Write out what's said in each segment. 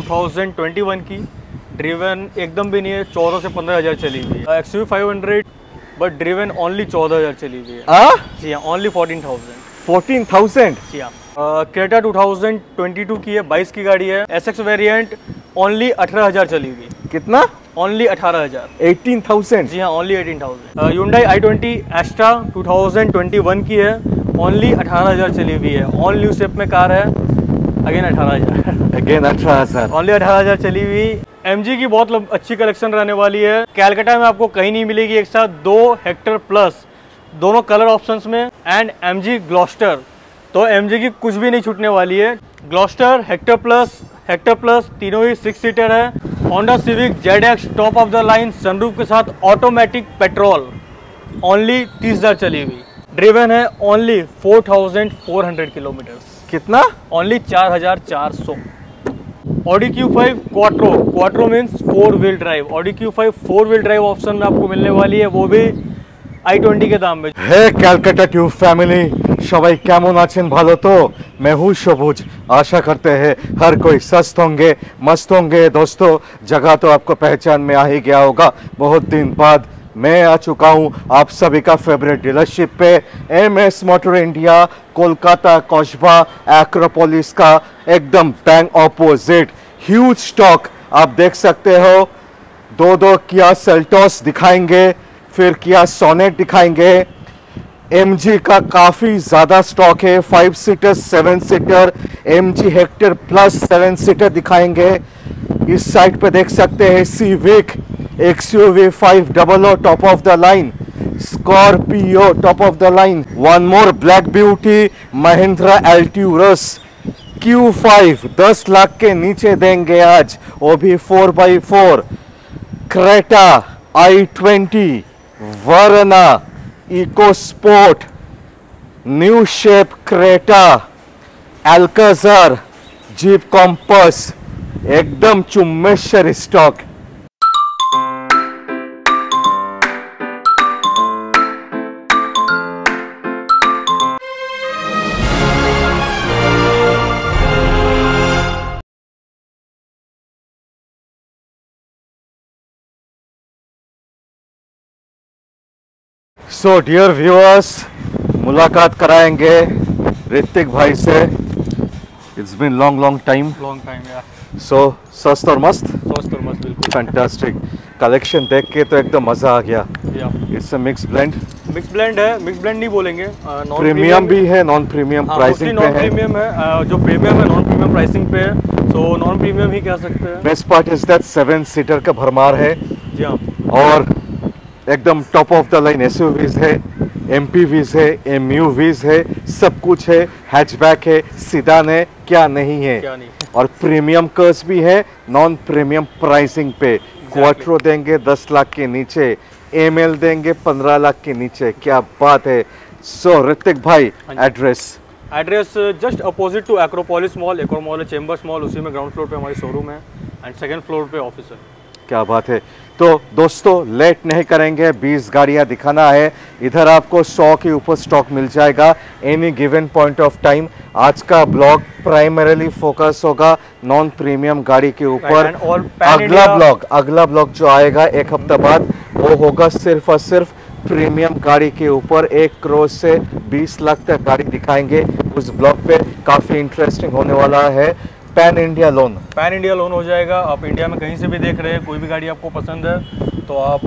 2021 की ड्रिवन एकदम भी नहीं है चौदह से पंद्रह हज़ार चली हुई है। X U five hundred but driven only चौदह हज़ार चली हुई है। आ? जी हाँ only fourteen thousand fourteen thousand जी हाँ। क्रेटा 2022 की है 22 की गाड़ी है। एस एक्स वेरियंट ओनली अठारह हज़ार चली हुई। कितना? ओनली अठारह हज़ार। एटीन थाउज़ेंड जी हाँ only eighteen thousand Hyundai i twenty Asta two thousand twenty one की है ओनली अठारह हज़ार चली हुई है। ऑल न्यू शेप में कार है। अगेन अठारह हज़ार। अगेन अठारह हज़ार। ओनली अठारह हज़ार चली हुई। एम की बहुत अच्छी कलेक्शन रहने वाली है। कैलकाटा में आपको कहीं नहीं मिलेगी एक साथ। दो हेक्टर प्लस दोनों कलर ऑप्शंस में। एंड एम जी ग्लॉस्टर तो एमजी की कुछ भी नहीं छूटने वाली है। Gloster Hector plus Hector plus तीनों ही सिक्स सीटर है। Honda Civic Z X top of the line sunroof के साथ ऑटोमेटिक पेट्रोल ओनली तीस हज़ार चली हुई। ड्रिवन है only four thousand four hundred kilometre कितना ओनली चार हजार चार सौ Audi Q five quattro quattro means four wheel drive Audi Q five four wheel drive option में आपको मिलने वाली है वो भी आई ट्वेंटी के दाम में হে ক্যালকাটা টিউব फैमिली সবাই কেমন আছেন ভালো তো मैं हूँ सबुज आशा करते हैं हर कोई स्वस्थ होंगे मस्त होंगे दोस्तों जगह तो आपको पहचान में आ ही गया होगा बहुत दिन बाद मैं आ चुका हूँ आप सभी का फेवरेट डीलरशिप पे M S motor India Kolkata Kasba Acropolis का एकदम बैंक ऑपोजिट ह्यूज स्टॉक आप देख सकते हो दो दो किया सेल्टोस दिखाएँगे, फिर किया सोनेट दिखाएँगे। एमजी का काफ़ी ज़्यादा स्टॉक है five seater seven seater M G Hector plus seven seater दिखाएँगे। इस साइड पे देख सकते हैं Civic double O top of the line Scorpio top of the line one more black beauty Mahindra Alturas Q5 दस लाख के नीचे देंगे आज. वो भी four by four Creta i twenty Verna EcoSport new shape Creta एकदम चुम्मेश्वर स्टॉक सो डियर व्यूअर्स मुलाकात कराएँगे ऋतिक भाई से। It's been long long time long time so सस्त और मस्त? दोस्त और मस्त बिल्कुल। फैंटास्टिक कलेक्शन देख के तो एकदम मज़ा आ गया। It's a mix blend mix blend है मिक्स ब्लेंड नहीं बोलेंगे। प्रीमियम भी है नॉन प्रीमियम प्राइसिंग पे है। प्रीमियम है। जो प्रीमियम है नॉन प्रीमियम प्राइसिंग पे है। सो नॉन प्रीमियम ही कह सकते हैं। Best part is that seven seater का भरमार है। जी हाँ और एकदम top of the line S है एम है एम है सब कुछ है हैचबैक है सीडान है क्या नहीं है। क्या नहीं और प्रीमियम कर्स भी है नॉन प्रीमियम प्राइसिंग पे क्वार्टरो देंगे दस लाख के नीचे। एमएल देंगे पंद्रह लाख के नीचे। क्या बात है। सो ऋतिक भाई address address just opposite to Acropolis mall एक मॉल चेम्बर्स मॉल उसी में ग्राउंड फ्लोर पे हमारी शोरूम है एंड सेकंड फ्लोर पे ऑफ़िस है। क्या बात है। तो दोस्तों लेट नहीं करेंगे 20 गाड़ियाँ दिखाना है। इधर आपको 100 के ऊपर स्टॉक मिल जाएगा any given point of time आज का ब्लॉग प्राइमरीली फोकस होगा नॉन प्रीमियम गाड़ी के ऊपर। अगला ब्लॉग अगला ब्लॉग जो आएगा एक हफ़्ता बाद वो होगा सिर्फ़ और सिर्फ़ प्रीमियम गाड़ी के ऊपर। एक करोड़ से 20 लाख तक गाड़ी दिखाएँगे। उस ब्लॉग पे काफ़ी इंटरेस्टिंग होने वाला है। Pan India loan. Pan India loan हो जाएगा। आप इंडिया में कहीं से भी देख रहे हैं कोई भी गाड़ी आपको पसंद है तो आप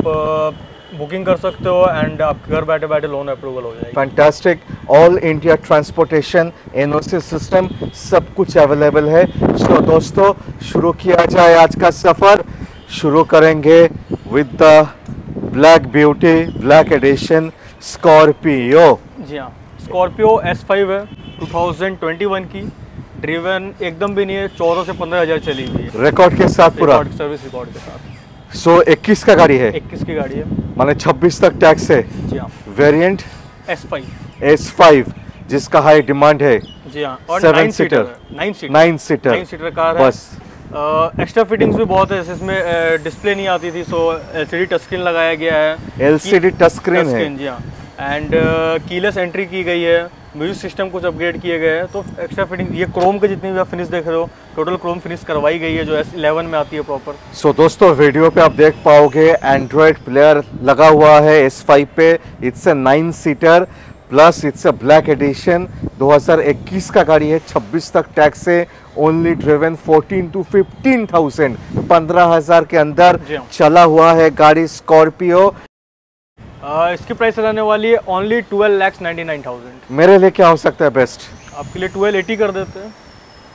बुकिंग कर सकते हो एंड आपके घर बैठे बैठे लोन अप्रूवल हो जाएगा। Fantastic all India transportation NOC system सब कुछ अवेलेबल है। तो दोस्तों शुरू किया जाए आज का सफ़र। शुरू करेंगे with the black beauty black edition Scorpio जी हाँ। स्कॉर्पियो एस फाइव है 2021 की। ड्रिवन एकदम भी नहीं है चौदह से पंद्रह हज़ार चली हुई है। रिकॉर्ड के साथ पूरा? सर्विस रिकॉर्ड के साथ। सो 21 का गाड़ी है? 21 की गाड़ी है। माने 26 तक टैक्स है? जी हाँ। वेरिएंट एस फाइव S5 जिसका हाई डिमांड है? जी हाँ और seater nine seater nine seater nine seater car बस। एक्स्ट्रा फिटिंग्स भी बहुत है इसमें डिस्प्ले नहीं आती थी सो एलसीडी टच स्क्रीन लगाया गया है। LCD टच स्क्रीन है। जी हाँ। एंड कीलेस एंट्री की गई है। म्यूज़िक सिस्टम कुछ अपग्रेड किए गए हैं तो एक्स्ट्रा फिटिंग ये क्रोम के जितनी भी आप फिनिश देख रहे हो टोटल क्रोम फिनिश करवाई गई है जो एस इलेवन में आती है प्रॉपर सो so, दोस्तों वीडियो पे आप देख पाओगे एंड्रॉयड प्लेयर लगा हुआ है एस फाइव पे। It's a nine seater plus it's a black edition 2021 का गाड़ी है 26 तक टैक्स से ओनली ड्रिवन 14 टू 15,000 15,000 के अंदर हाँ। चला हुआ है गाड़ी स्कॉर्पियो इसकी प्राइस रहने वाली है only twelve lakhs ninety nine thousand मेरे लिए क्या हो सकता है बेस्ट आपके लिए ट्वेल्व एटी कर देते हैं।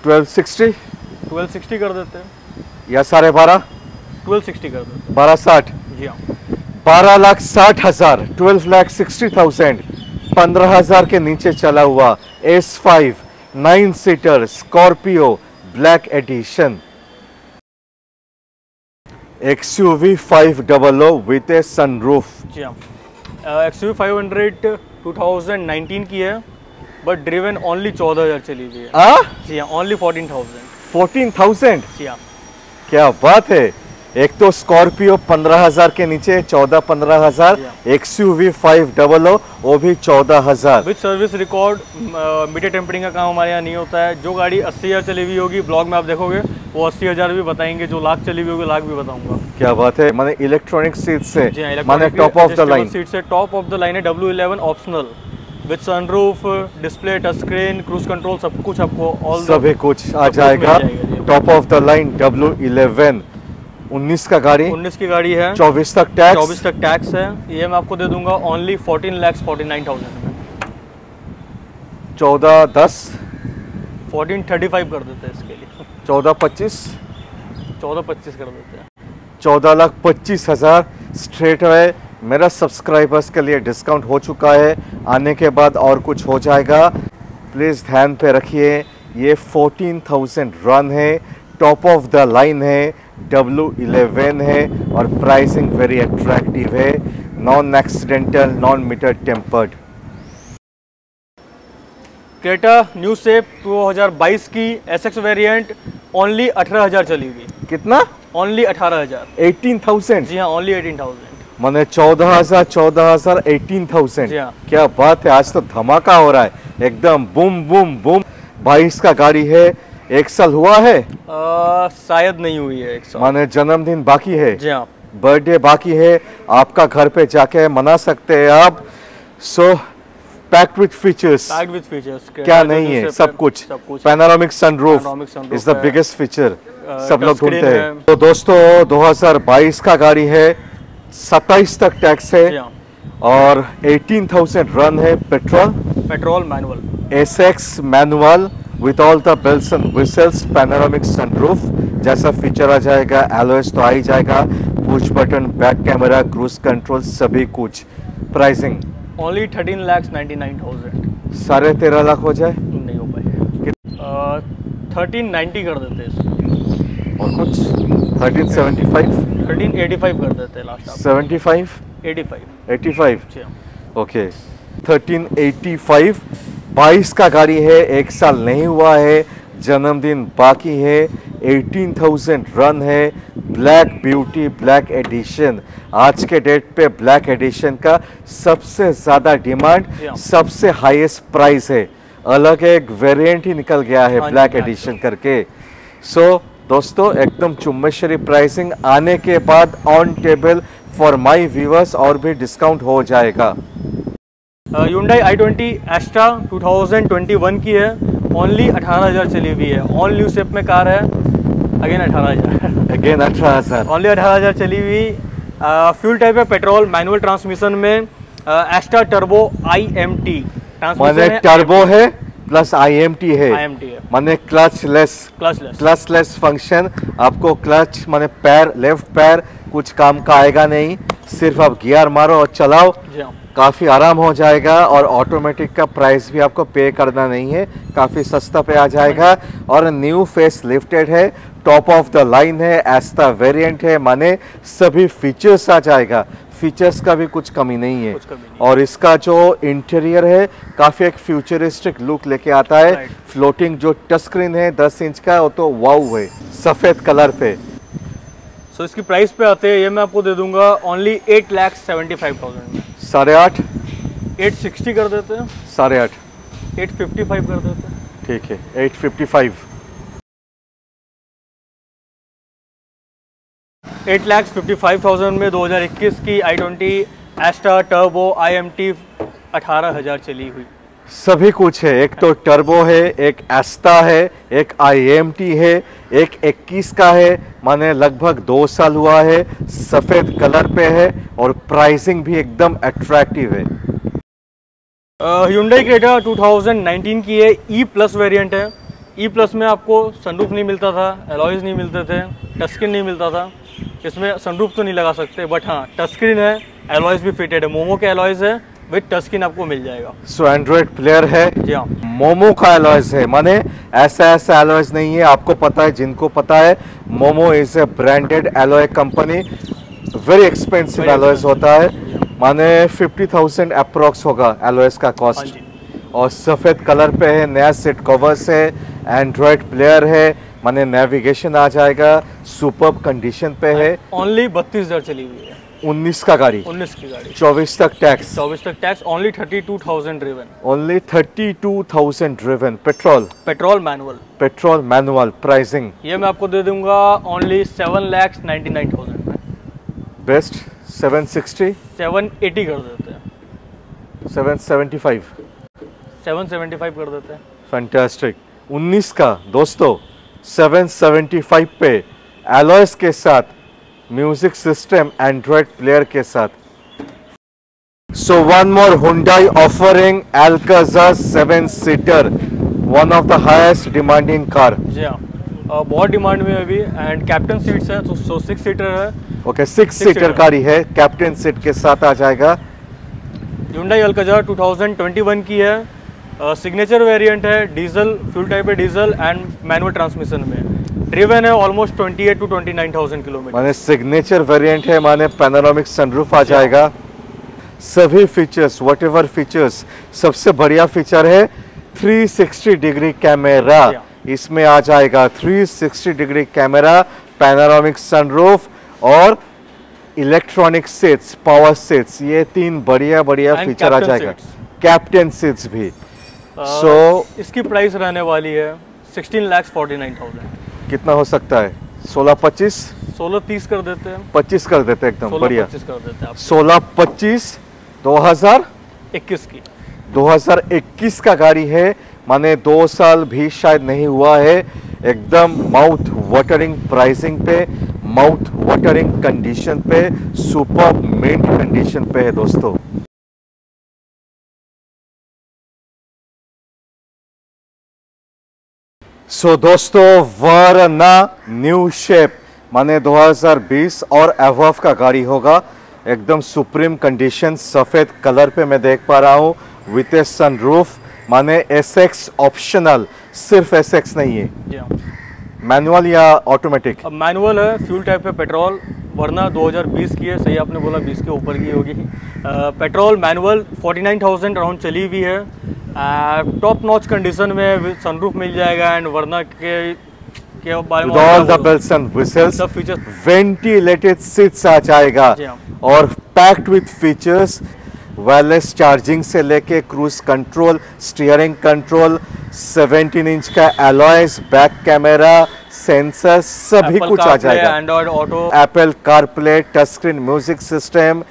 1260 ट्वेल्व सिक्सटी कर देते हैं। या साढ़े बारह? ट्वेल्व सिक्सटी कर देते हैं। बारह साठ? जी हाँ। बारह लाख साठ हज़ार ट्वेल्व लाख सिक्सटी थाउज़ेंड पंद्रह हज़ार के नीचे चला हुआ S five nine seater Scorpio black edition X U V five double O with a sunroof जी हाँ। X U five hundred two thousand nineteen की है बट ड्रिवन ओनली चौदह हज़ार चली गई है। जी हाँ only fourteen thousand fourteen thousand जी हाँ। क्या बात है। एक तो स्कॉर्पियो पंद्रह हज़ार के नीचे चौदह पंद्रह हज़ार X U V five double O वो भी चौदह हज़ार। With service record meter tampering का काम हमारे यहाँ नहीं होता है। जो गाड़ी अस्सी हज़ार चली हुई होगी ब्लॉग में आप देखोगे वो अस्सी हज़ार भी बताएँगे जो लाख चली हुई होगी लाख भी बताऊँगा। क्या बात है? मैंने इलेक्ट्रॉनिक सीट से मैंने top of the line seat से टॉप ऑफ़ द लाइन है W eleven optional with sunroof display touch screen cruise control सब कुछ आपको ऑल सभी कुछ आ जाएगा। Top of the line W eleven उन्नीस का गाड़ी। उन्नीस की गाड़ी है। चौबीस तक टैक्स चौबीस तक टैक्स है। ये मैं आपको दे दूँगा only fourteen lakhs forty nine thousand में चौदह दस। फोर्टीन थर्टी फाइव कर देते हैं इसके लिए। चौदह पच्चीस। चौदह पच्चीस कर देते हैं। चौदह लाख पच्चीस हज़ार स्ट्रेट है। मेरा सब्सक्राइबर्स के लिए डिस्काउंट हो चुका है। आने के बाद और कुछ हो जाएगा। प्लीज़ ध्यान पे रखिए। ये फोर्टीन थाउज़ेंड रन है। टॉप ऑफ़ द लाइन है। डब्ल्यू इलेवन है और प्राइसिंग वेरी अट्रैक्टिव है non accidental non meter tampered Creta new shape 2022 की एस एक्स वेरियंट ओनली अठारह हज़ार चली हुई। कितना? ओनली अठारह हज़ार। Eighteen thousand? जी हाँ ओनली एटीन थाउज़ेंड। मैंने चौदह हज़ार चौदह हज़ार एटीन थाउज़ेंड। जी हाँ। क्या बात है आज तो धमाका हो रहा है। एकदम बूम बूम बूम। बाईस का गाड़ी है एक साल हुआ है। शायद नहीं हुई है एक सौ माने जन्मदिन बाकी है। जी हाँ। बर्थडे बाकी है। आपका घर पे जाके मना सकते हैं आप। So packed with features packed with features क्या नहीं है सब कुछ। सब कुछ। Panoramic sunroof is the biggest feature सब लोग ढूंढते हैं। तो दोस्तों 2022 का गाड़ी है। 27 तक टैक्स है। हाँ। और 18,000 रन है। Petrol? Petrol manual. S X manual. With all the bells and whistles panoramic sunroof जैसा फीचर आ जाएगा एलोएस तो आ ही जाएगा push button back camera cruise control सभी कुछ। Pricing only thirteen lakhs ninety nine thousand साढ़े तेरह लाख हो जाए? नहीं हो पाएगा। थर्टीन नाइन्टी कर देते हैं और कुछ? Thirteen seventy five thirteen eighty five कर देते हैं last seventy five eighty five eighty five जी हाँ। ओके 1385 22 का गाड़ी है एक साल नहीं हुआ है जन्मदिन बाकी है 18,000 रन है ब्लैक ब्यूटी ब्लैक एडिशन। आज के डेट पे ब्लैक एडिशन का सबसे ज़्यादा डिमांड सबसे हाईएस्ट प्राइस है। अलग एक वेरिएंट ही निकल गया है हाँ ब्लैक एडिशन करके। सो so, दोस्तों एकदम चुम्बेश्वरी प्राइसिंग आने के बाद on table for my viewers और भी डिस्काउंट हो जाएगा। यूंडाई आई ट्वेंटी एस्ट्रा 2021 की है ओनली अठारह हज़ार चली हुई है। ऑन न्यू सेप में कार है अगेन अठारह हज़ार। अगेन अठारह हज़ार। ओनली अठारह हज़ार चली हुई। फ्यूल टाइप है पेट्रोल मैनुअल ट्रांसमिशन में Asta turbo I M T माने टर्बो है प्लस आईएमटी है आई एम टी है। माने clutch less clutch less clutch less function आपको क्लच माने पैर लेफ़्ट पैर कुछ काम का आएगा नहीं। सिर्फ़ आप गियर मारो और चलाओ। काफ़ी आराम हो जाएगा और ऑटोमेटिक का प्राइस भी आपको पे करना नहीं है काफ़ी सस्ता पे आ जाएगा और न्यू फेस लिफ्टेड है टॉप ऑफ़ द लाइन है एस्ता वेरिएंट है माने सभी फीचर्स आ जाएगा। फीचर्स का भी कुछ कमी नहीं है। कमी नहीं। और इसका जो इंटीरियर है काफ़ी एक फ्यूचरिस्टिक लुक लेके आता है। फ्लोटिंग जो टच स्क्रीन है 10 इंच का वो तो वाउ है सफ़ेद कलर पे। सो so, इसकी प्राइस पे आते हैं ये मैं आपको दे दूँगा only eight lakhs seventy five thousand में साढ़े आठ? एट सिक्सटी कर देते हैं। साढ़े आठ। एट फिफ्टी फाइव कर देते हैं। ठीक है 855 eight lakhs fifty five thousand में 2021 की I twenty Asta turbo I M T अठारह हज़ार चली हुई। सभी कुछ है। एक तो टर्बो है, एक एस्ता है, एक आईएमटी है, एक 21 का है। माने लगभग दो साल हुआ है, सफ़ेद कलर पे है और प्राइसिंग भी एकदम अट्रैक्टिव है। ह्यूंडई क्रेटा 2019 की है ई प्लस वेरिएंट है। ई प्लस में आपको सनरूफ नहीं मिलता था एलॉयज नहीं मिलते थे टच स्क्रीन नहीं मिलता था। इसमें सनरूफ तो नहीं लगा सकते बट हाँ टच स्क्रीन है एलॉयज भी फिटेड है। मोमो के एलॉयज है विद टच स्क्रीन आपको मिल जाएगा। सो एंड्रॉइड प्लेयर है। जी हाँ। मोमो का एलॉयज है। माने ऐसा ऐसा एलॉयज नहीं है आपको पता है जिनको पता है Momo is a branded alloy company very expensive alloys होता है। माने 50,000 अप्रोक्स होगा एलॉयज का हाँ कॉस्ट और सफ़ेद कलर पे है नया सेट कवर्स है एंड्रॉयड प्लेयर है। माने नेविगेशन आ जाएगा सुपर कंडीशन पे है। ओनली बत्तीस हज़ार चली हुई है। 19 का गाड़ी। उन्नीस की गाड़ी। 24 तक टैक्स चौबीस तक tax only thirty two thousand driven only 32,000 driven petrol petrol manual petrol manual pricing ये मैं आपको दे दूँगा only seven lakhs ninety nine thousand में बेस्ट 760 सेवन एटी कर देते हैं। 775 सेवन सेवेंटी फाइव कर देते हैं। फैंटास्टिक 19 का दोस्तों 775 पे एलॉयस के साथ म्यूज़िक सिस्टम एंड्रॉयड प्लेयर के साथ। So one more Hyundai offering Alcazar 7 seater one of the highest demanding car जी हाँ। बहुत डिमांड में अभी एंड कैप्टन सीट्स है तो सो सिक्स सीटर है। Okay six seater seater. गाड़ी है कैप्टन सीट के साथ आ जाएगा। Hyundai Alcazar 2021 की है। सिग्नेचर वेरिएंट है डीजल फ्यूल टाइप है डीजल एंड मैनुअल ट्रांसमिशन में। ड्रिवन है ऑलमोस्ट 28 टू 29,000 किलोमीटर माने सिग्नेचर वेरिएंट है माने पैनोरामिक सनरूफ आ जाएगा। सभी फीचर्स वट फीचर्स सबसे बढ़िया फीचर है 360 डिग्री कैमरा इसमें आ जाएगा 360 डिग्री कैमरा पैनोरामिक सनरूफ और इलेक्ट्रॉनिक सीट्स पावर सीट्स ये तीन बढ़िया बढ़िया फीचर आ जाएगा। कैप्टन सीट्स भी। सो So- इसकी प्राइस रहने वाली है 16 लाख 49,000 कितना हो सकता है? 16 25 16 30 कर देते हैं। 25 कर देते हैं एकदम बढ़िया। सोलह पच्चीस दो हज़ार? इक्कीस की। दो हज़ार इक्कीस का गाड़ी है। माने दो साल भी शायद नहीं हुआ है। एकदम माउथ वाटरिंग प्राइसिंग पे माउथ वाटरिंग कंडीशन पे सुपर मिंट कंडीशन पे है दोस्तों। सो so, दोस्तों वरना न्यू शेप माने 2020 और एव का गाड़ी होगा। एकदम सुप्रीम कंडीशन सफ़ेद कलर पे मैं देख पा रहा हूँ। विथ ए सनरूफ माने एस एक्स ऑप्शनल सिर्फ़ एस एक्स नहीं है। हाँ मैनुअल या ऑटोमेटिक मैनुअल है फ्यूल टाइप है पेट्रोल वरना 2020 की है सही आपने बोला 20 के ऊपर की होगी। पेट्रोल मैनुअल 49,000 अराउंड चली हुई है। टॉप नॉच कंडीशन में सनरूफ मिल जाएगा एंड वरना के के बारे में all the bells and features ventilated seats आ जाएगा हाँ। और packed with features wireless charging से लेके cruise control steering control 17 inch का एलॉयस बैक कैमरा सेंसर सभी Apple कुछ आ जाएगा। Android auto Apple CarPlay touch screen music system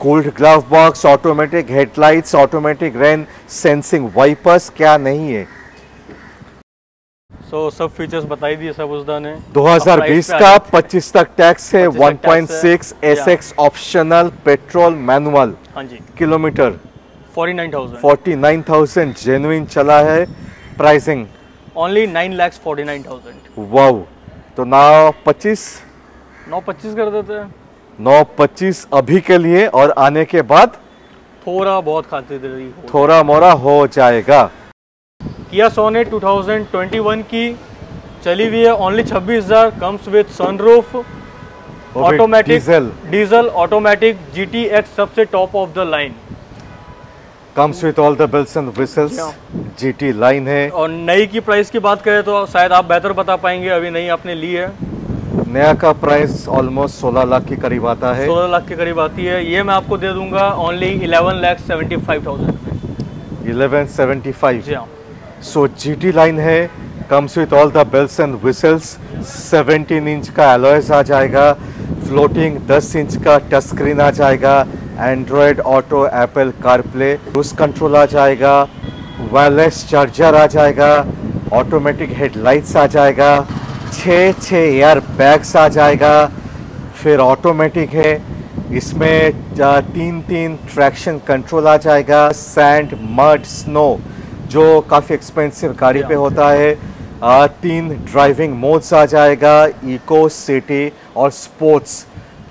cold glove box automatic headlights automatic rain sensing wipers क्या नहीं है? सो सब फीचर्स बताई दिए सब उसदा ने 2020 अब का price पे आ 25 तक टैक्स है 25 तक tax है। 1.6 एसएक्स ऑप्शनल पेट्रोल मैनुअल हाँ किलोमीटर। 49,000 49,000 जेन्युइन चला है। प्राइसिंग ओनली 9 lakhs 49,000 वाओ तो ना 25 नौ पच्चीस कर देते हैं। 925 अभी के लिए और आने के बाद थोड़ा बहुत खातिरदारी हो थोड़ा मोड़ा हो जाएगा। किया सोनेट 2021 की। चली हुई है only 26,000 comes with sunroof automatic diesel automatic GTX सबसे top of the line comes with all the bells and whistles हाँ। जीटी लाइन है। और नई की प्राइस की बात करें तो शायद आप बेहतर बता पाएँगे अभी नई आपने ली है। नया का प्राइस ऑलमोस्ट 16 लाख के करीब आता है। 16 लाख के करीब आती है। ये मैं आपको दे दूँगा ओनली 11 लाख 75,000 में 1175 जी हाँ सो जीटी लाइन है। Comes with all the bells and whistles 17 inch का एलॉयस आ जाएगा। फ्लोटिंग 10 इंच का टच स्क्रीन आ जाएगा। Android auto Apple CarPlay cruise control आ जाएगा वायरलेस चार्जर आ जाएगा ऑटोमेटिक हेडलाइट्स आ जाएगा छः छः एयर बैग्स आ जाएगा फिर ऑटोमेटिक है इसमें तीन तीन ट्रैक्शन कंट्रोल आ जाएगा सैंड मड स्नो जो काफ़ी एक्सपेंसिव गाड़ी पे होता है आ, तीन ड्राइविंग मोड्स आ जाएगा इको सिटी और स्पोर्ट्स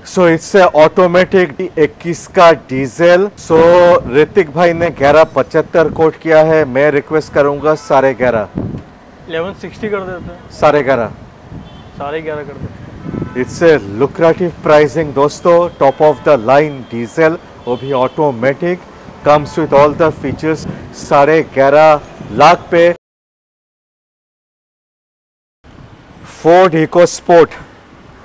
सो इससे ऑटोमेटिक 21 का डीजल। सो so, ऋतिक भाई ने ग्यारह पचहत्तर कोट किया है। मैं रिक्वेस्ट करूँगा साढ़े ग्यारह। 1160 कर देते साढ़े ग्यारह। साढ़े ग्यारह कर देते इट्स ए लुक्रेटिव प्राइसिंग दोस्तों। Top of the line diesel. वो भी automatic comes with all the features साढ़े ग्यारह लाख पे। Ford EcoSport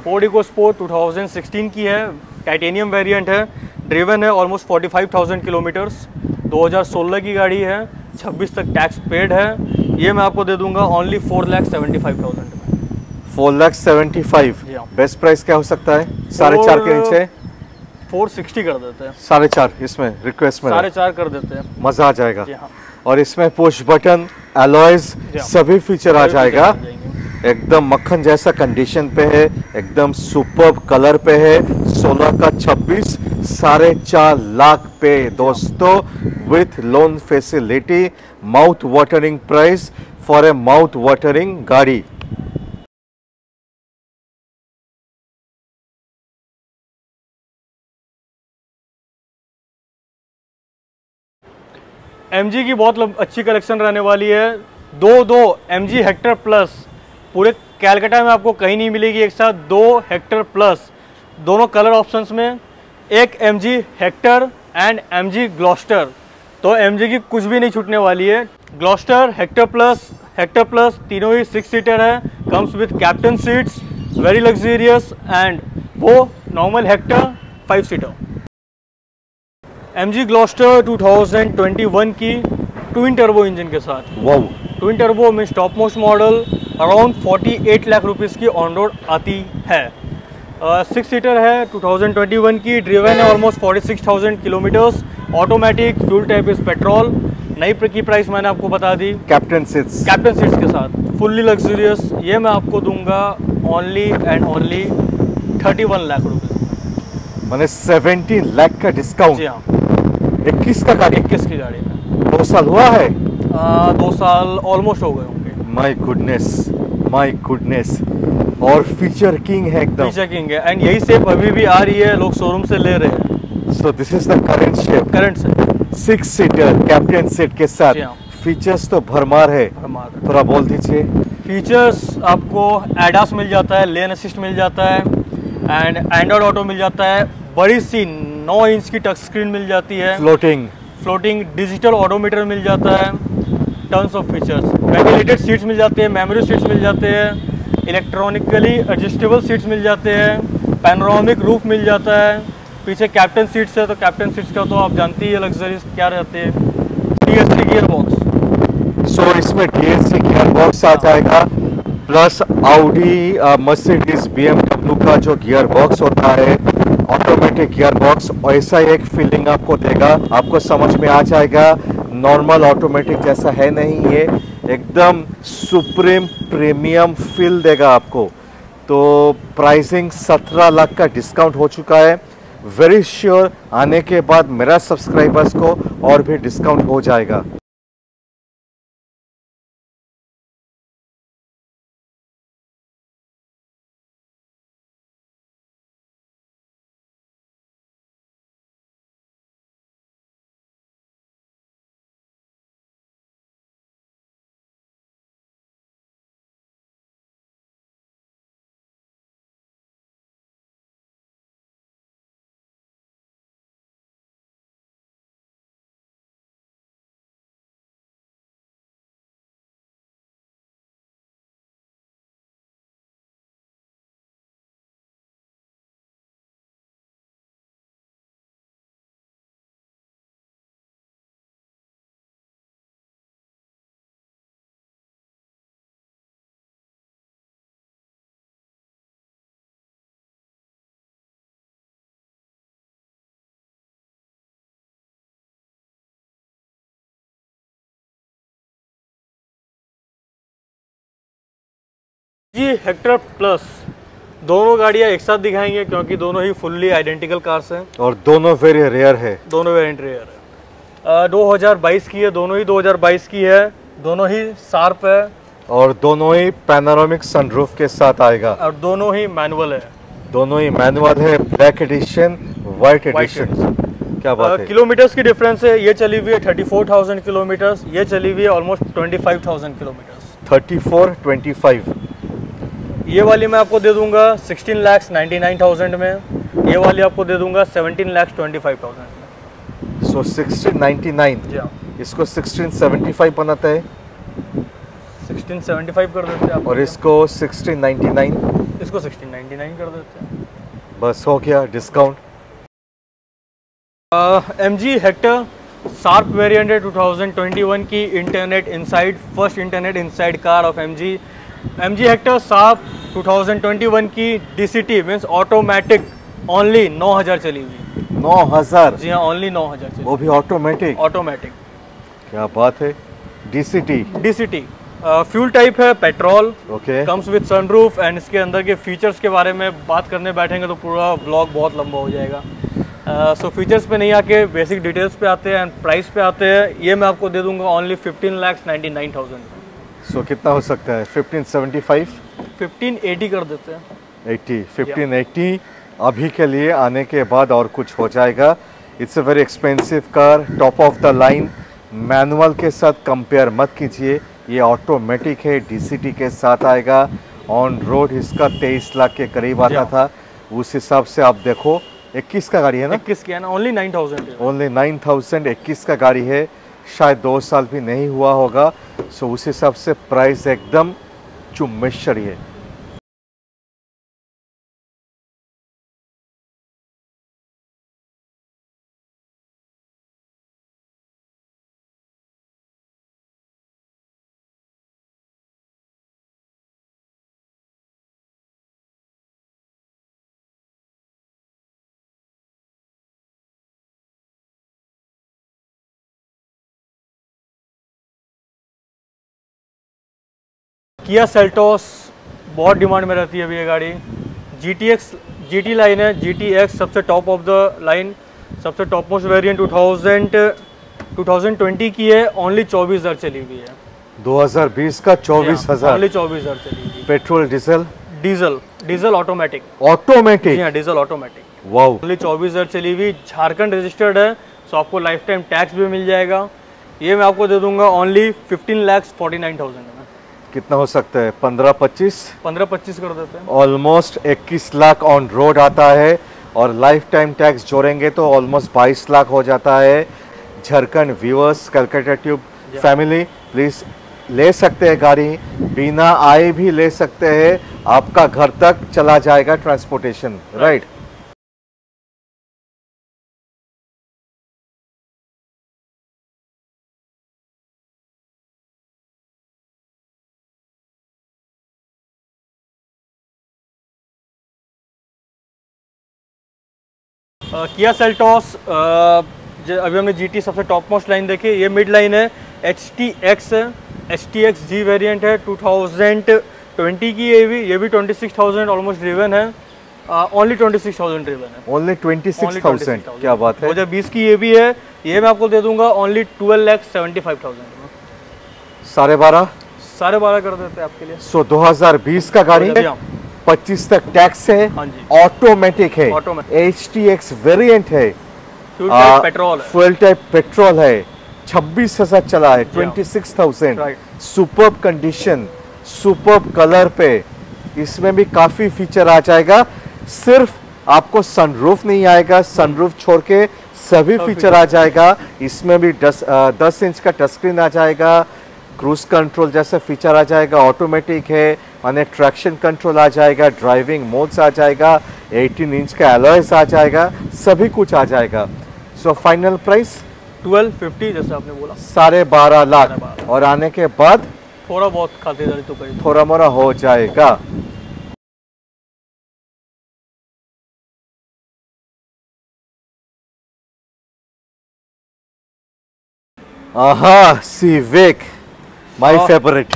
Ford EcoSport 2016 की है टाइटेनियम वेरिएंट है ड्रिवन है ऑलमोस्ट 45,000 किलोमीटर्स 2016 की गाड़ी है 26 तक टैक्स पेड है ये मैं आपको दे दूँगा only four lakhs seventy five thousand four lakh seventy five. Best price क्या हो सकता है? साढ़े चार के नीचे? फोर सिक्सटी कर देते हैं। साढ़े चार इसमें रिक्वेस्ट में। साढ़े चार कर देते हैं। मज़ा आ जाएगा। हाँ। और इसमें पुश बटन एलॉयज। सभी फीचर आ जाएँगे। एकदम मक्खन जैसा कंडीशन पे है, एकदम सुपर कलर पे है। 16 का 26 साढ़े चार लाख पे। दोस्तों with loan facility mouth watering price for a mouth watering गाड़ी। एमजी की बहुत अच्छी कलेक्शन रहने वाली है। दो दो एम जी हेक्टर प्लस पूरे कैलकाटा में आपको कहीं नहीं मिलेगी एक साथ दो हेक्टर प्लस। दोनों कलर ऑप्शंस में एक M G Hector and M G Gloster तो एमजी की कुछ भी नहीं छूटने वाली है। Gloster Hector plus Hector plus तीनों ही सिक्स सीटर है। Comes with captain seats very luxurious and वो normal Hector five seater M G Gloster 2021 की ट्विन टर्बो इंजन के साथ। वाओ ट्विन टर्बो में top most model around 48 lakh rupees की on road आती है। सिक्स सीटर है 2021 की ड्रिवन है almost 46,000 kilometres automatic fuel type is petrol नई की प्राइस मैंने आपको बता दी। कैप्टन सीट्स कैप्टन सीट्स के साथ। फुल्ली लग्जरियस ये मैं आपको दूँगा only and only 31 lakh rupees. मैंने 17 लाख का जी डिस्काउंट हाँ। 21 का गाड़ी। इक्कीस की गाड़ी। दो साल हुआ है? आ, दो साल ऑलमोस्ट हो गए माय गुडनेस माय गुडनेस और फीचर किंग है एकदम। चेकिंग है। एंड यही सेप अभी भी आ रही है लोग शोरूम से ले रहे हैं। So this is the current shape current six seater captain seat के साथ। हाँ। फीचर्स तो भरमार है। थोड़ा बोल दीजिए। फीचर्स आपको एडास मिल जाता है लेन असिस्ट मिल जाता है एंड एंड्रॉयड ऑटो मिल जाता है। बड़ी सी 9 इंच की टच स्क्रीन मिल जाती है। फ्लोटिंग फ्लोटिंग डिजिटल ऑडोमीटर मिल जाता है। Tons of features ventilated seats मिल जाते हैं मेमोरी सीट्स मिल जाते हैं इलेक्ट्रॉनिकली एडजस्टेबल सीट्स मिल जाते हैं पैनोरामिक रूफ मिल जाता है। पीछे कैप्टन सीट्स है तो कैप्टन सीट्स का तो आप जानते ही है लग्जरीज क्या रहते हैं। T S C gear box so इसमें डीएससी गियर बॉक्स आ जाएगा प्लस आउडी मर्सिडीज बीएमडब्ल्यू का जो गियर बॉक्स होता है ऑटोमेटिक गियर बॉक्स ऐसा एक फीलिंग आपको देगा, आपको समझ में आ जाएगा नॉर्मल ऑटोमेटिक जैसा है नहीं, ये एकदम सुप्रीम प्रीमियम फील देगा आपको। तो प्राइसिंग 17 लाख का डिस्काउंट हो चुका है। वेरी श्योर आने के बाद मेरा सब्सक्राइबर्स को और भी डिस्काउंट हो जाएगा। जी हेक्टर प्लस दोनों गाड़ियाँ एक साथ दिखाएँगे क्योंकि दोनों ही फुल्ली आइडेंटिकल कार्स हैं। और दोनों वेरी रेयर है। दोनों वेरिएंट रेयर है। दो हज़ार बाईस की है दोनों ही दो हज़ार बाईस की है दोनों ही शार्प है। और दोनों ही पैनोरामिक सनरूफ के साथ आएगा। और दोनों ही मैनुअल है। दोनों ही मैनुअल है ब्लैक एडिशन व्हाइट एडिशन क्या बात है? किलोमीटर्स की डिफरेंस है। ये चली हुई है थर्टी फोर थाउज़ेंड किलोमीटर्स ये चली हुई है almost twenty five thousand kilometres thirty four twenty five ये वाली मैं आपको दे दूँगा sixteen lakhs ninety nine thousand में। ये वाली आपको दे दूँगा seventeen lakhs twenty five thousand में। सो सिक्सटीन नाइन्टी नाइन जी हाँ। इसको सिक्सटीन सेवेंटी फाइव बनाता है। सिक्सटीन सेवेंटी फाइव कर देते हैं और इसको सिक्सटीन नाइन्टी नाइन इसको सिक्सटीन नाइन्टी नाइन कर देते हैं। बस हो गया discount M G Hector sharp variant है 2021 की। Internet inside first internet inside car of M G M G Hector sharp 2021 की D C T means automatic only 9000 चली हुई। नौ हज़ार? जी हाँ ओनली 9000 चली वो भी ऑटोमेटिक ऑटोमेटिक क्या बात है? DCT D C T fuel type है petrol okay comes with sunroof and इसके अंदर के फीचर्स के बारे में बात करने बैठेंगे तो पूरा ब्लॉग बहुत लंबा हो जाएगा। सो uh, फीचर्स so पे नहीं आके बेसिक डिटेल्स पे आते हैं एंड प्राइस पे आते हैं ये मैं आपको दे दूँगा only fifteen lakhs ninety nine thousand so कितना हो सकता है? Fifteen seventy five fifteen eighty कर देते हैं। Eighty fifteen eighty. अभी के लिए आने के बाद और कुछ हो जाएगा। It's a very expensive car top of the line manual के साथ कंपेयर मत कीजिए। ये ऑटोमेटिक है डीसीटी के साथ आएगा। ऑन रोड इसका तेईस लाख के करीब आता था। उस हिसाब से आप देखो। 21 का गाड़ी है ना? इक्कीस की है ना? Only nine thousand only nine thousand इक्कीस का गाड़ी है। शायद दो साल भी नहीं हुआ होगा। सो उस हिसाब से प्राइस एकदम चुम्बेश्वरी है। किया सेल्टोस बहुत डिमांड में रहती है अभी ये गाड़ी। G T X G T line है। जी टी एक्स सबसे टॉप ऑफ़ द लाइन सबसे top most variant two thousand two thousand twenty की है। ओनली चौबीस हज़ार चली हुई है। 2020 का चौबीस हज़ार। ओनली चौबीस हज़ार चली हुई petrol diesel diesel diesel automatic automatic हाँ डीजल ऑटोमेटिक वाओ ओनली चौबीस हज़ार चली हुई। झारखंड रजिस्टर्ड है सो आपको लाइफ टाइम टैक्स भी मिल जाएगा। ये मैं आपको दे दूँगा only fifteen lakhs forty nine thousand में। कितना हो सकता है? 15 25 पंद्रह पच्चीस कर देते हैं। ऑलमोस्ट 21 लाख ऑन रोड आता है और लाइफ टाइम टैक्स जोड़ेंगे तो ऑलमोस्ट 22 लाख हो जाता है। Jharkhand viewers Calcutta tube family please ले सकते हैं गाड़ी। बिना आए भी ले सकते हैं। आपका घर तक चला जाएगा ट्रांसपोर्टेशन राइट किया सेल्टॉस अभी हमने जी टी सबसे टॉप मोस्ट लाइन देखी ये मिड लाइन है। एच टी एक्स है H T X G variant है 2020 की ये भी ये भी 26,000 ऑलमोस्ट ड्रिवन है। ओनली 26,000 ड्रिवन है। ओनली 26,000 क्या बात है? 2020 की ये भी है ये मैं आपको दे दूँगा only twelve lakhs seventy five thousand साढ़े बारह? साढ़े बारह कर देते हैं आपके लिए। सो 2020 का गाड़ी? है हाँ। 25 तक टैक्स है हाँ ऑटोमेटिक है। एच टी एक्स वेरियंट है। फ्यूल टाइप पेट्रोल है। है। छब्बीस हज़ार चला है हाँ। Twenty six thousand super condition super colour पे। इसमें भी काफ़ी फीचर आ जाएगा। सिर्फ़ आपको सनरूफ नहीं आएगा। सनरूफ छोड़ के सभी फीचर आ जाएगा। इसमें भी दस आ, दस इंच का टच स्क्रीन आ जाएगा। क्रूज कंट्रोल जैसा फीचर आ जाएगा। ऑटोमेटिक है। माने ट्रैक्शन कंट्रोल आ जाएगा ड्राइविंग मोड्स आ जाएगा 18 इंच का एलॉयस आ जाएगा सभी कुछ आ जाएगा। So final price twelve fifty जैसे आपने बोला। साढ़े बारह लाख। और आने के बाद? थोड़ा बहुत खातिरदारी तो करी थोड़ा मोरा हो जाएगा। आहा सिविक माय हाँ। फेवरेट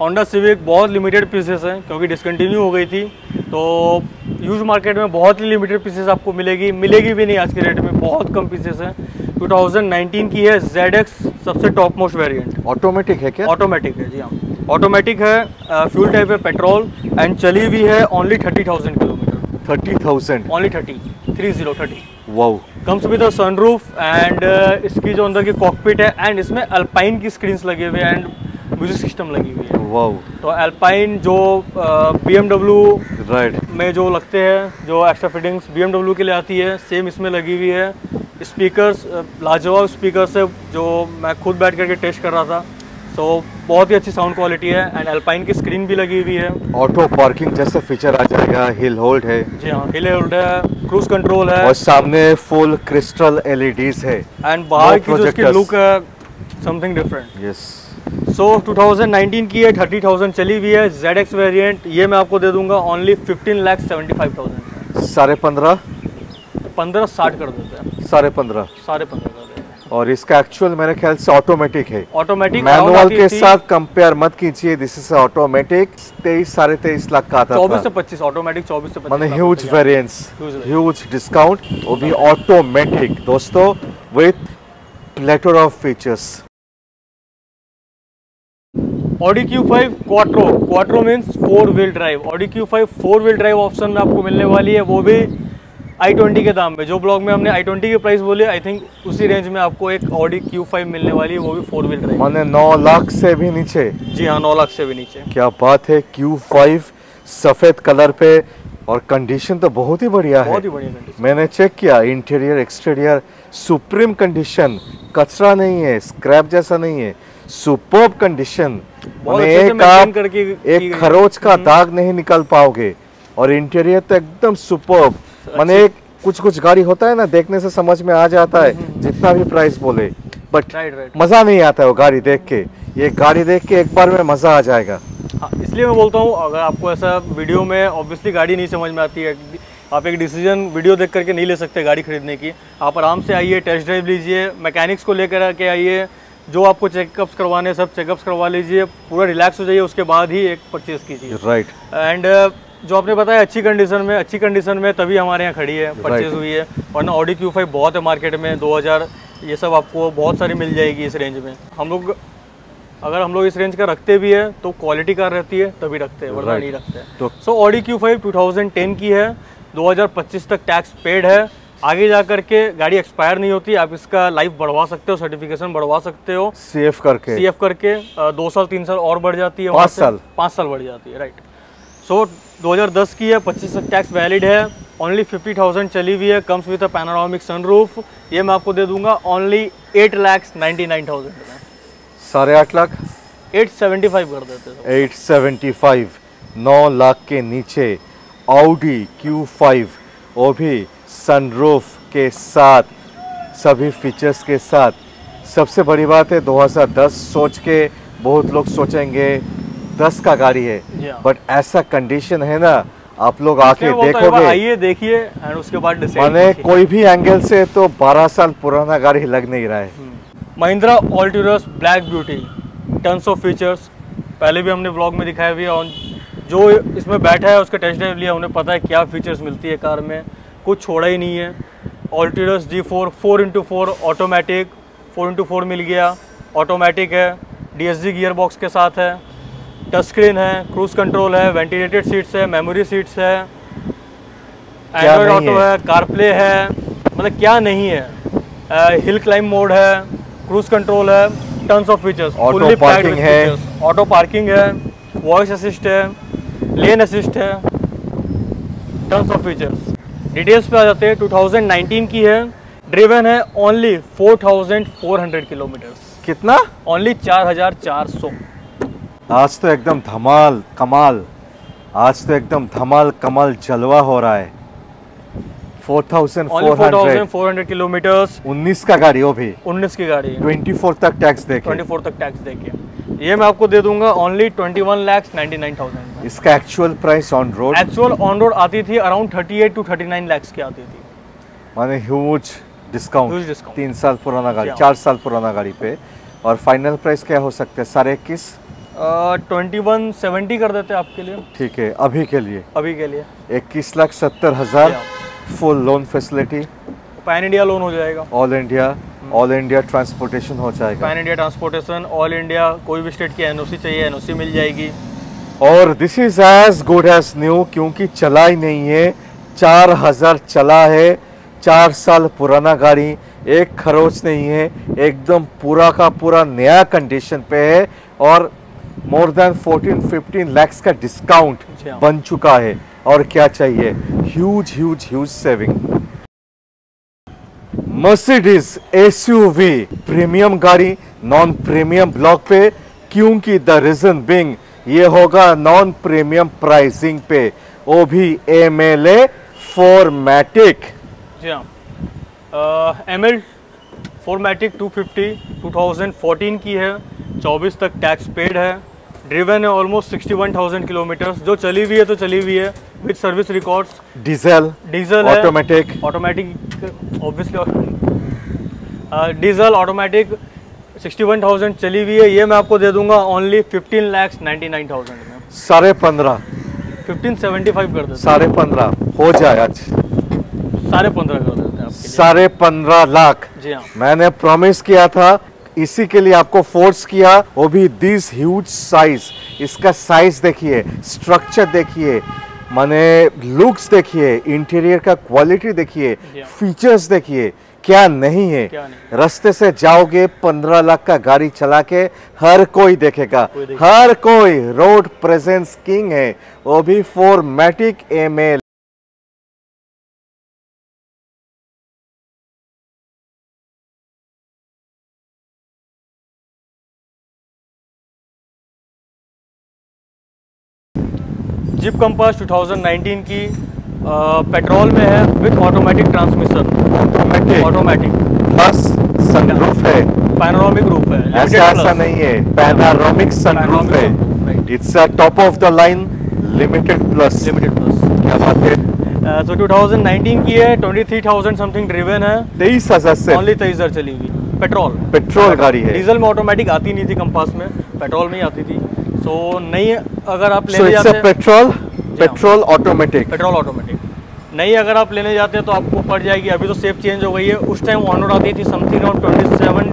होंडा सिविक बहुत लिमिटेड पीसेस हैं क्योंकि डिसकंटिन्यू हो गई थी तो यूज़ मार्केट में बहुत ही लिमिटेड पीसेस आपको मिलेगी मिलेगी भी नहीं आज के रेट में बहुत कम पीसेस हैं। 2019 की है जेड सबसे टॉप मोस्ट वेरिएंट ऑटोमेटिक है क्या? ऑटोमेटिक है जी हाँ। ऑटोमेटिक है फ्यूल टाइप है पेट्रोल एंड चली हुई है only thirty thousand kilometre thirty thousand only thirty three zero thirty wow comes with sunroof and इसकी जो अंदर की कॉकपिट है एंड इसमें अल्पाइन की स्क्रीन्स लगे हुए है एंड म्यूज़िक सिस्टम लगी हुई है। वाओ तो अल्पाइन जो बी राइट में जो लगते हैं जो एक्स्ट्रा फिटिंग्स बी के लिए आती है सेम इसमें लगी हुई है। स्पीकर्स लाजवाब स्पीकर्स है जो मैं खुद बैठ करके टेस्ट कर रहा था। सो बहुत ही अच्छी साउंड क्वालिटी है एंड अल्पाइन की स्क्रीन भी लगी हुई है। ऑटो पार्किंग जैसा फीचर आ जाएगा हिल होल्ड है। जी हाँ हिल होल्ड है क्रूज कंट्रोल है। और सामने फुल क्रिस्टल एलईडीज है। एंड बाहर No की जो इसकी लुक है something different yes so so, 2019 की है 30,000 चली हुई है ZX वेरिएंट ये मैं आपको दे दूँगा ओनली 15 लाख 75,000 साढ़े पंद्रह? पंद्रह साठ कर देते हैं। साढ़े पंद्रह। साढ़े पंद्रह और इसका एक्चुअल मेरे ख्याल से ऑटोमेटिक है। ऑटोमेटिक मैनुअल के साथ कंपेयर मत कीजिए दिस इज़ ऑटोमेटिक तेईस साढ़े तेईस लाख का आता चौबीस से पच्चीस ऑटोमेटिक चौबीस से माने ह्यूज variance. ह्यूज डिस्काउंट वो भी ऑटोमेटिक दोस्तों with platter of features Audi Q5 quattro quattro means four wheel drive Audi Q5 four wheel drive option में आपको मिलने वाली है वो भी आई ट्वेंटी के दाम में। जो ब्लॉग में हमने आई ट्वेंटी की प्राइस बोली आई थिंक उसी रेंज में आपको एक ऑडी Q5 मिलने वाली है वो भी फोर व्हील ड्राइव माने नौ लाख से भी नीचे। जी हाँ नौ लाख से भी नीचे। क्या बात है Q5 सफ़ेद कलर पे और कंडीशन तो बहुत ही बढ़िया है। बहुत ही बढ़िया कंडीशन मैंने चेक किया इंटीरियर एक्सटीरियर सुप्रीम कंडीशन कचरा नहीं है स्क्रैप जैसा नहीं है। सुपर्ब कंडीशन एक आप करके एक खरोच का दाग नहीं निकाल पाओगे। और इंटीरियर तो एकदम सुपर्ब माने एक कुछ कुछ गाड़ी होता है ना देखने से समझ में आ जाता है जितना भी प्राइस बोले। बट मज़ा नहीं आता है वो गाड़ी देख के। ये गाड़ी देख के एक बार में मज़ा आ जाएगा। हाँ इसलिए मैं बोलता हूँ अगर आपको ऐसा वीडियो में ऑब्वियसली गाड़ी नहीं समझ में आती है आप एक डिसीज़न वीडियो देख करके नहीं ले सकते गाड़ी खरीदने की। आप आराम से आइए टेस्ट ड्राइव लीजिए मैकेनिक्स को लेकर के आइए जो आपको चेकअप्स करवाने हैं, सब चेकअप्स करवा लीजिए पूरा रिलैक्स हो जाइए उसके बाद ही एक परचेज़ कीजिए। राइट एंड जो आपने बताया अच्छी कंडीशन में अच्छी कंडीशन में तभी हमारे यहाँ खड़ी है परचेज हुई है। वरना ऑडी क्यू फाइव बहुत है मार्केट में 2000 ये सब आपको बहुत सारी मिल जाएगी इस रेंज में। हम लोग अगर हम लोग इस रेंज का रखते भी है तो क्वालिटी कार रहती है तभी रखते हैं वरना Right. नहीं रखते तो- so Audi Q five two की है 2025 तक टैक्स पेड है। आगे जा करके गाड़ी एक्सपायर नहीं होती आप इसका लाइफ बढ़वा सकते हो सर्टिफिकेशन बढ़वा सकते हो। सेफ़ करके। सीएफ करके दो साल तीन साल और बढ़ जाती है पाँच। साल? पाँच साल बढ़ जाती है राइट सो 2010 की है पच्चीस टैक्स वैलिड है ओनली 50,000 चली हुई है comes with a panoramic sunroof ये मैं आपको दे दूँगा only eight lakhs ninety nine thousand में साढ़े आठ लाख? एट सेवेंटी फाइव कर देते हैं। एट सेवेंटी फाइव नौ लाख के नीचे ऑडी क्यू फाइव वो भी सनरूफ के साथ सभी फीचर्स के साथ। सबसे बड़ी बात है 2010 सोच के बहुत लोग सोचेंगे 10 का गाड़ी है। बट ऐसा कंडीशन है ना आप लोग आके बार देखोगे। आइए देखिए एंड उसके बाद माने कोई भी एंगल से तो 12 साल पुराना गाड़ी लग नहीं रहा है। Mahindra Alturas black beauty tons of features पहले भी हमने व्लॉग में दिखाया भी है और जो इसमें बैठा है उसका टेस्ट ड्राइव लिया उन्हें पता है क्या फीचर्स मिलती है कार में। कुछ छोड़ा ही नहीं है। Alturas G four four into four automatic four into four मिल गया। ऑटोमेटिक है D S G gear box के साथ है। टच स्क्रीन है क्रूज कंट्रोल है वेंटिलेटेड सीट्स है मेमोरी सीट्स है। एंड्रॉयड ऑटो है? कारप्ले है मतलब क्या नहीं है। हिल क्लाइम मोड है क्रूज कंट्रोल है tons of features Auto parking है। ऑटो पार्किंग है वॉइस असिस्ट है लेन असिस्ट है टन्स ऑफ़ फीचर्स डिटेल्स पे आ जाते हैं। 2019 की है। ड्रिवन है ओनली 4400 किलोमीटर कितना? ओनली 4400 आज तो एकदम धमाल कमाल। आज तो एकदम धमाल कमाल जलवा हो रहा है। 4400 4400 किलोमीटर्स 19 का गाड़ी भी। 19 की गाड़ी। 24 तक टैक्स देखे 24 तक टैक्स देके। ये मैं आपको दे दूँगा ओनली 21 लैक्स 99000 इसका actual price on road actual on road आती थी अराउंड 38 टू 39 लैक्स की आती थी। माने ह्यूज डिस्काउंट तीन साल पुराना गाड़ी हाँ। चार साल पुराना गाड़ी पे। और फाइनल प्राइस क्या हो सकता है? साढ़े इक्कीस ट्वेंटी वन सेवेंटी कर देते हैं आपके लिए। ठीक है अभी के लिए। अभी के लिए। इक्कीस लाख सत्तर हज़ार। Full loan facility pan India loan हो जाएगा। All India all India transportation हो जाएगा। Pan India transportation all India कोई भी स्टेट की एनओसी चाहिए एनओसी मिल जाएगी। और this is as good as new क्योंकि चला ही नहीं है। चार हज़ार चला है। चार साल पुराना गाड़ी एक खरोच नहीं है। एकदम पूरा का पूरा नया कंडीशन पे है। और मोर देन 14 15 लैक्स का डिस्काउंट हाँ। बन चुका है। और क्या चाहिए? Huge huge huge saving Mercedes SUV premium गाड़ी नॉन प्रीमियम ब्लॉक पे, क्योंकि द रीजन बिंग ये होगा नॉन प्रीमियम प्राइसिंग पे। वो भी एम एल ए फॉर्मेटिक जी हाँ। M L two thousand fourteen की है, चौबीस तक टैक्स पेड है। ड्रिवन है almost sixty one thousand kilometres जो चली हुई है तो चली हुई है with service records diesel diesel automatic automatic obviously diesel automatic 61,000 चली हुई है. ये मैं आपको दे दूँगा ओनली 15 लैक्स 99,000 में. साढ़े पंद्रह. 1575 कर देते साढ़े पंद्रह. हो जाए आज. साढ़े पंद्रह कर देते हैं साढ़े पंद्रह लाख. जी हाँ. मैंने प्रॉमिस किया था इसी के लिए आपको फोर्स किया वो भी दिस ह्यूज साइज़ इसका साइज़ देखिए स्ट्रक्चर देखिए माने लुक्स देखिए इंटीरियर का क्वालिटी देखिए फीचर्स देखिए क्या नहीं है क्या नहीं। रास्ते से जाओगे पंद्रह लाख का गाड़ी चला के हर कोई देखेगा कोई। हर कोई रोड प्रेजेंस किंग है वो भी फॉर्मेटिक एम जिप कंपास 2019 की पेट्रोल में है with automatic transmission automatic automatic बस सनरूफ है। पैनोरामिक रूफ है. ऐसा ऐसा नहीं है। पैनारोमिक सनरूफ है। It's a top of the line limited plus limited plus क्या बात है? सो 2019 की है 23,000 समथिंग ड्रिवन है. तेईस हज़ार से। ओनली तेईस हज़ार चली हुई. पेट्रोल पेट्रोल गाड़ी है। डीजल में ऑटोमेटिक आती नहीं थी कंपास में पेट्रोल में ही आती थी. सो नहीं अगर आप लेने इट्स जाते हैं petrol petrol automatic petrol automatic नहीं अगर आप लेने जाते हैं तो आपको पड़ जाएगी। अभी तो सेफ़ चेंज हो गई है। उस टाइम ऑनर आती थी something around twenty seven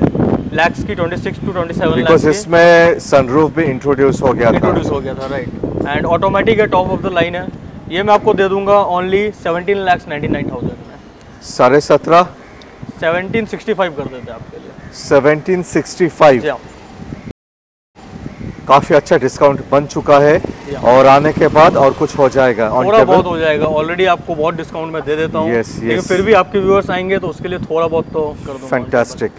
lakhs की twenty six to twenty seven because lakhs इसमें सनरूफ भी इंट्रोड्यूस हो गया इंट्रोड्यूस हो गया था राइट एंड ऑटोमेटिक है टॉप ऑफ़ द लाइन है। ये मैं आपको दे दूँगा only seventeen lakhs ninety nine thousand में। साढ़े सत्रह? सेवनटीन सिक्सटी फाइव कर देते हैं आपके लिए। सेवनटीन सिक्सटी फाइव काफ़ी अच्छा डिस्काउंट बन चुका है और आने के बाद और कुछ हो जाएगा। थोड़ा बहुत हो जाएगा। ऑलरेडी आपको बहुत डिस्काउंट में दे देता हूँ। Yes, yes. फिर भी आपके व्यूअर्स आएँगे तो उसके लिए थोड़ा बहुत तो कर दो फैंटास्टिक